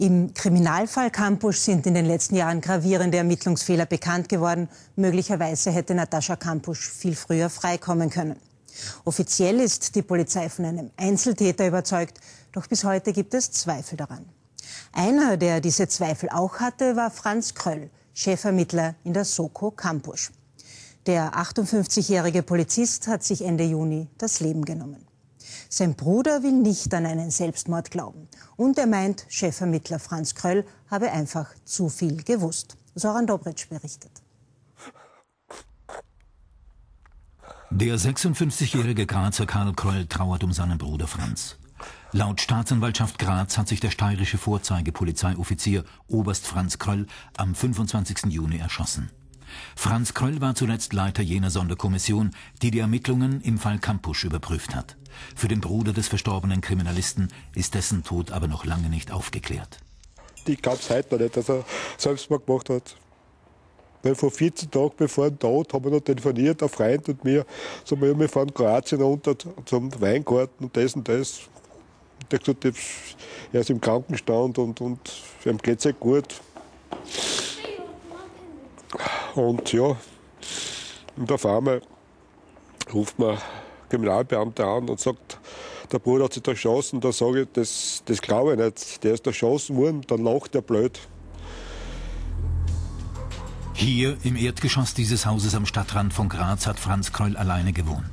Im Kriminalfall Kampusch sind in den letzten Jahren gravierende Ermittlungsfehler bekannt geworden. Möglicherweise hätte Natascha Kampusch viel früher freikommen können. Offiziell ist die Polizei von einem Einzeltäter überzeugt, doch bis heute gibt es Zweifel daran. Einer, der diese Zweifel auch hatte, war Franz Kröll, Chefvermittler in der Soko Kampusch. Der 58-jährige Polizist hat sich Ende Juni das Leben genommen. Sein Bruder will nicht an einen Selbstmord glauben. Und er meint, Chefvermittler Franz Kröll habe einfach zu viel gewusst. Soran Dobritsch berichtet. Der 56-jährige Grazer Karl Kröll trauert um seinen Bruder Franz. Laut Staatsanwaltschaft Graz hat sich der steirische Vorzeigepolizeioffizier Oberst Franz Kröll am 25. Juni erschossen. Franz Kröll war zuletzt Leiter jener Sonderkommission, die die Ermittlungen im Fall Kampusch überprüft hat. Für den Bruder des verstorbenen Kriminalisten ist dessen Tod aber noch lange nicht aufgeklärt. Ich glaube es heute noch nicht, dass er Selbstmord gemacht hat. Weil vor 14 Tagen bevor dem Tod haben wir noch telefoniert, ein Freund und mir. So, wir fahren Kroatien runter zum Weingarten und das und das. Und der gesagt, er ist im Krankenstand und, und ihm geht es ja gut. Und ja, und auf einmal ruft man Kriminalbeamter an und sagt, der Bruder hat sich erschossen. Da sage ich, das, das glaube ich nicht. Der ist erschossen worden, dann lacht er blöd. Hier im Erdgeschoss dieses Hauses am Stadtrand von Graz hat Franz Kroll alleine gewohnt.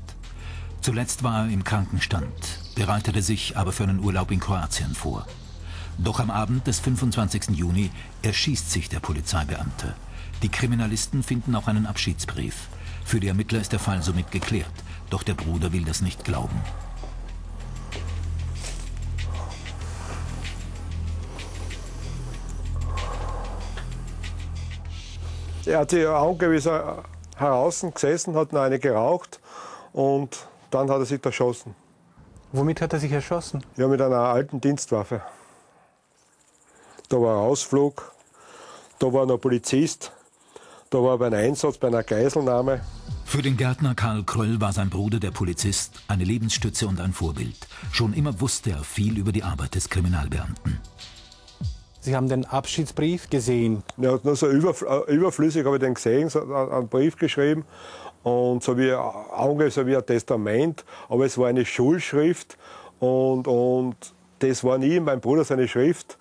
Zuletzt war er im Krankenstand, bereitete sich aber für einen Urlaub in Kroatien vor. Doch am Abend des 25. Juni erschießt sich der Polizeibeamte. Die Kriminalisten finden auch einen Abschiedsbrief. Für die Ermittler ist der Fall somit geklärt. Doch der Bruder will das nicht glauben. Er hat die angeblich heraus gesessen, hat noch eine geraucht und dann hat er sich erschossen. Womit hat er sich erschossen? Ja, mit einer alten Dienstwaffe. Da war ein Ausflug, da war noch ein Polizist, da war ein Einsatz bei einer Geiselnahme. Für den Gärtner Karl Kröll war sein Bruder der Polizist eine Lebensstütze und ein Vorbild. Schon immer wusste er viel über die Arbeit des Kriminalbeamten. Sie haben den Abschiedsbrief gesehen? Ja, nur so äh, überflüssig habe ich den gesehen, so einen Brief geschrieben und so wie Auge, so wie ein Testament, aber es war eine Schulschrift und, und das war nie mein Bruder seine Schrift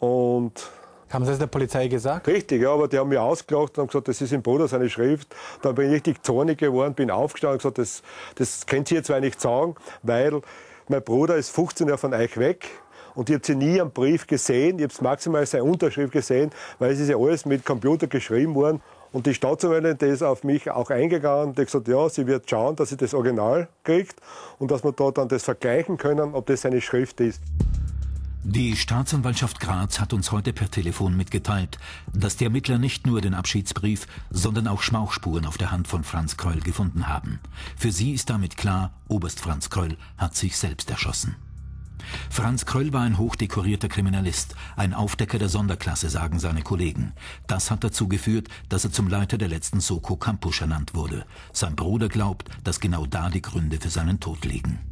und haben Sie das der Polizei gesagt? Richtig, ja, aber die haben mich ausgelacht und gesagt, das ist im Bruder seine Schrift. Dann bin ich richtig zornig geworden, bin aufgestanden und gesagt, das, das könnt ihr zwar nicht sagen, weil mein Bruder ist 15 Jahre von euch weg und ich habe sie nie am Brief gesehen. Ich habe maximal seine Unterschrift gesehen, weil es ist ja alles mit Computer geschrieben worden. Und die Staatsanwältin die ist auf mich auch eingegangen und hat gesagt, ja, sie wird schauen, dass sie das Original kriegt und dass wir da dann das vergleichen können, ob das seine Schrift ist. Die Staatsanwaltschaft Graz hat uns heute per Telefon mitgeteilt, dass die Ermittler nicht nur den Abschiedsbrief, sondern auch Schmauchspuren auf der Hand von Franz Kröll gefunden haben. Für sie ist damit klar, Oberst Franz Kröll hat sich selbst erschossen. Franz Kröll war ein hochdekorierter Kriminalist, ein Aufdecker der Sonderklasse, sagen seine Kollegen. Das hat dazu geführt, dass er zum Leiter der letzten Soko Kampusch ernannt wurde. Sein Bruder glaubt, dass genau da die Gründe für seinen Tod liegen.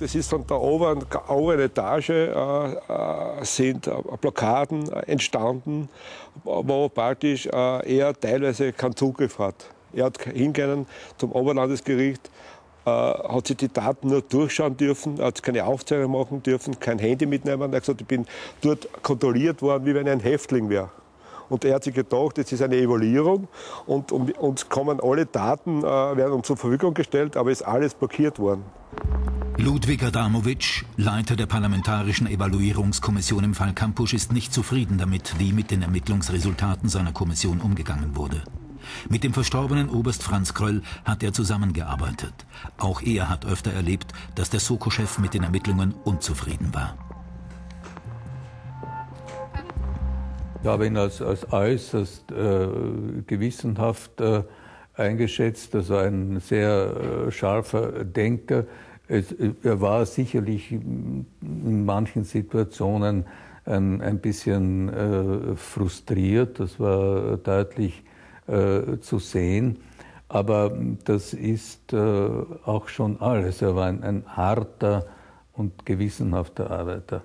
Das ist von der oberen, oberen Etage äh, äh sind äh, Blockaden entstanden, wo praktisch äh, er teilweise keinen Zugriff hat. Er hat hingehen zum Oberlandesgericht, äh, hat sich die Daten nur durchschauen dürfen, hat keine Aufzeichnung machen dürfen, kein Handy mitnehmen. Er hat gesagt, ich bin dort kontrolliert worden, wie wenn er ein Häftling wäre. Und er hat sich gedacht, das ist eine Evaluierung und uns kommen alle Daten, äh, werden uns zur Verfügung gestellt, aber ist alles blockiert worden. Ludwig Adamovic, Leiter der Parlamentarischen Evaluierungskommission im Fall Kampusch, ist nicht zufrieden damit, wie mit den Ermittlungsresultaten seiner Kommission umgegangen wurde. Mit dem verstorbenen Oberst Franz Kröll hat er zusammengearbeitet. Auch er hat öfter erlebt, dass der Soko-Chef mit den Ermittlungen unzufrieden war. Ich habe ihn als, als äußerst äh, gewissenhaft äh, eingeschätzt, also ein sehr äh, scharfer Denker, es, er war sicherlich in manchen Situationen ein, ein bisschen äh, frustriert, das war deutlich äh, zu sehen. Aber das ist äh, auch schon alles. Er war ein, ein harter und gewissenhafter Arbeiter.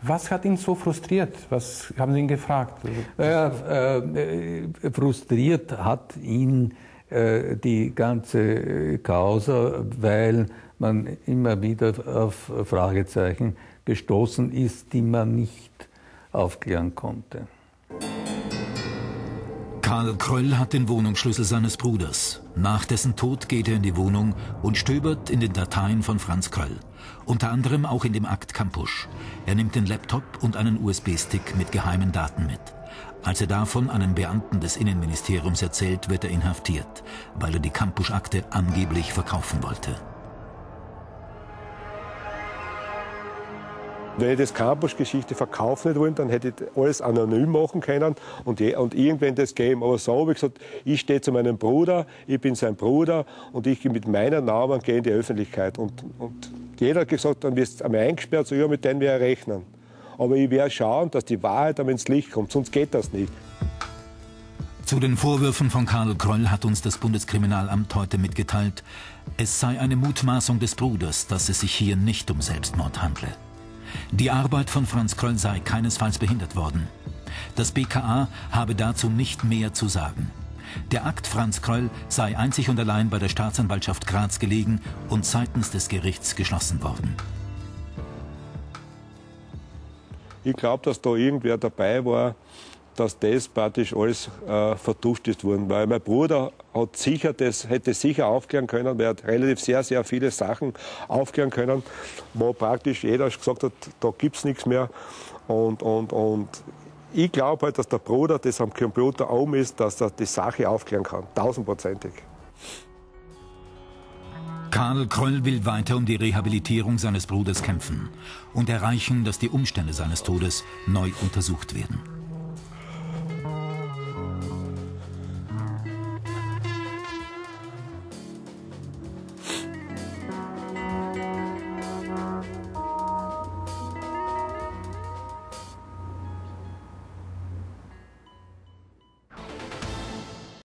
Was hat ihn so frustriert? Was haben Sie ihn gefragt? Naja, äh, frustriert hat ihn äh, die ganze Causa, weil man immer wieder auf Fragezeichen gestoßen ist, die man nicht aufklären konnte. Karl Kröll hat den Wohnungsschlüssel seines Bruders. Nach dessen Tod geht er in die Wohnung und stöbert in den Dateien von Franz Kröll. Unter anderem auch in dem Akt Kampusch. Er nimmt den Laptop und einen USB-Stick mit geheimen Daten mit. Als er davon einem Beamten des Innenministeriums erzählt, wird er inhaftiert, weil er die Kampusch-Akte angeblich verkaufen wollte. Wenn ich das Campus-Geschichte verkaufen nicht wollen, dann hätte ich alles anonym machen können und, je, und irgendwann das geben. Aber so habe ich gesagt, ich stehe zu meinem Bruder, ich bin sein Bruder und ich gehe mit meinem Namen gehe in die Öffentlichkeit. Und, und jeder hat gesagt, dann wirst du einmal eingesperrt, so ja, mit denen wir rechnen. Aber ich werde schauen, dass die Wahrheit einmal ins Licht kommt, sonst geht das nicht. Zu den Vorwürfen von Karl Kroll hat uns das Bundeskriminalamt heute mitgeteilt, es sei eine Mutmaßung des Bruders, dass es sich hier nicht um Selbstmord handle. Die Arbeit von Franz Kröll sei keinesfalls behindert worden. Das BKA habe dazu nicht mehr zu sagen. Der Akt Franz Kröll sei einzig und allein bei der Staatsanwaltschaft Graz gelegen und seitens des Gerichts geschlossen worden. Ich glaube, dass da irgendwer dabei war, dass das praktisch alles äh, vertuscht ist worden. Weil mein Bruder hat sicher das, hätte sicher aufklären können, er hat relativ sehr, sehr viele Sachen aufklären können, wo praktisch jeder gesagt hat, da gibt es nichts mehr. Und, und, und ich glaube halt, dass der Bruder, das am Computer oben ist, dass er die Sache aufklären kann. Tausendprozentig. Karl Kroll will weiter um die Rehabilitierung seines Bruders kämpfen und erreichen, dass die Umstände seines Todes neu untersucht werden.